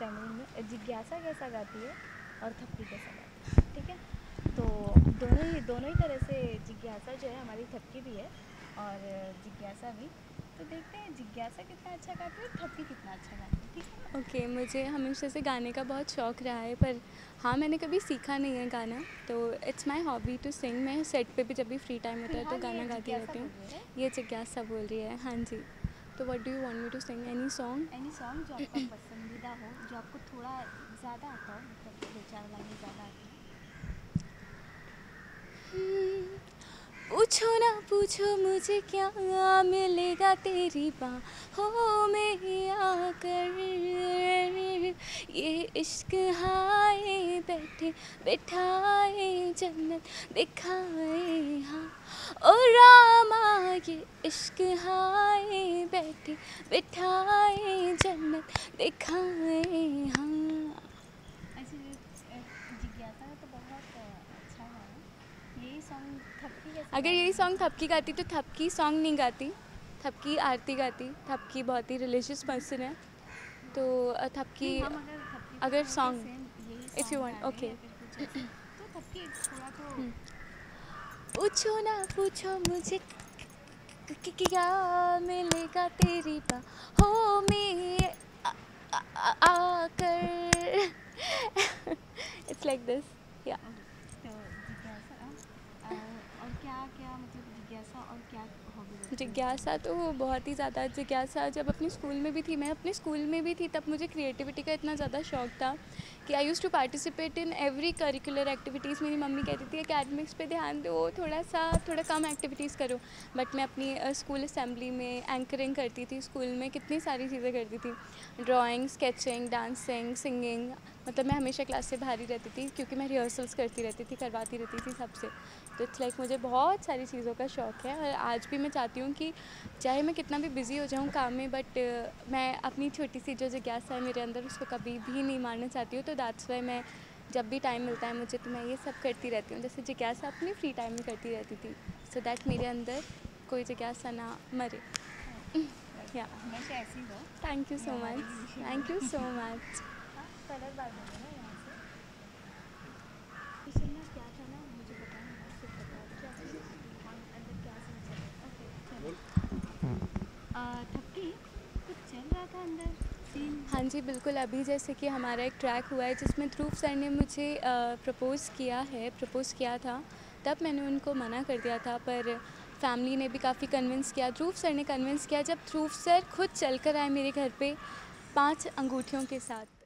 Timing में जिज्ञासा कैसा गाती है और थप्पी कैसा गाती है ठीक है? तो दोनों ही दोनों ही तरह से जिज्ञासा जो है हमारी थपकी भी है और जिज्ञासा भी। तो देखते हैं जिज्ञासा कितना अच्छा गाती है थप्पी कितना अच्छा गाती है ठीक है ओके okay, मुझे हमेशा से गाने का बहुत शौक़ रहा है पर हाँ मैंने कभी सीखा नहीं है गाना। तो it's my hobby to sing मैं सेट पे भी जब भी फ्री टाइम होता है तो गाना गाती रहती हूँ। ये जिज्ञासा बोल रही है हाँ जी। तो what do you want me to sing any song any song जो आपका पसंदीदा हो जो आपको थोड़ा ज़्यादा आता हो मतलब दो चार लाइनें ज़्यादा आती पूछो ना पूछो मुझे क्या मिलेगा तेरी बाहों में आकर? ये इश्क हाय बैठे बैठाए जन्नत दिखाए हाँ। ओ रामा ये इश्क हाय बैठे बैठाए जन्नत दिखाए हाँ। अच्छा तो अच्छा अगर यही सॉन्ग थपकी गाती तो थपकी सॉन्ग नहीं गाती। थपकी आरती गाती। थपकी बहुत ही रिलीजियस पर्सन है। तो थपकी अगर song if you want okay पूछो ना पूछो मुझे क्या मिलेगा तेरी हो में आकर इट्स लाइक दिस या और क्या क्या मतलब जिज्ञासा और क्या जिज्ञासा तो बहुत ही ज़्यादा जिज्ञासा जब अपने स्कूल में भी थी, मैं अपने स्कूल में भी थी, तब मुझे क्रिएटिविटी का इतना ज़्यादा शौक था कि I use to participate in every curricular activities मेरी मम्मी कहती थी अकेडमिक्स पे ध्यान दो, थोड़ा सा, थोड़ा कम एक्टिविटीज़ करो. बट मैं अपनी स्कूल असेंबली में एंकरिंग करती थी, स्कूल में कितनी सारी चीज़ें करती थी। ड्राइंग स्केचिंग डांसिंग सिंगिंग मतलब मैं हमेशा क्लास से बाहर ही रहती थी क्योंकि मैं रिहर्सल्स करती रहती थी करवाती रहती थी सबसे। तो इट्स लाइक मुझे बहुत सारी चीज़ों का शौक़ है और आज भी मैं चाहती हूँ कि चाहे मैं कितना भी बिज़ी हो जाऊँ काम में बट मैं अपनी छोटी सी जो जिज्ञासा है मेरे अंदर उसको कभी भी नहीं मारना चाहती हूँ। तो दैट्स वाई मैं जब भी टाइम मिलता है मुझे तो मैं ये सब करती रहती हूँ। जैसे जिज्ञासा अपनी फ्री टाइम में करती रहती थी सो so दैट मेरे अंदर कोई जिज्ञासा ना मरे। या thank you so much thank you so much हाँ। जी बिल्कुल। अभी जैसे कि हमारा एक ट्रैक हुआ है जिसमें ध्रुव सर ने मुझे प्रपोज़ किया है प्रपोज़ किया था। तब मैंने उनको मना कर दिया था पर फैमिली ने भी काफ़ी कन्विंस किया। ध्रुव सर ने कन्विंस किया जब ध्रुव सर खुद चल कर आए मेरे घर पे पाँच अंगूठियों के साथ।